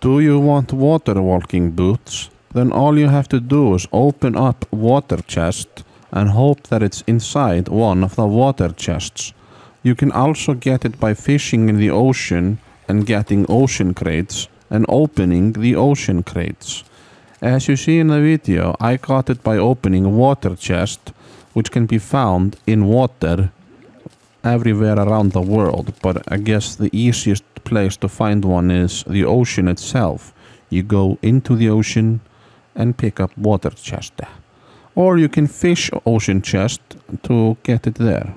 Do you want water walking boots? Then all you have to do is open up water chest and hope that it's inside one of the water chests. You can also get it by fishing in the ocean and getting ocean crates and opening the ocean crates. As you see in the video, I got it by opening water chest, which can be found in water everywhere around the world, but I guess the easiest place to find one is the ocean itself. You go into the ocean and pick up water chest. Or you can fish ocean chest to get it there.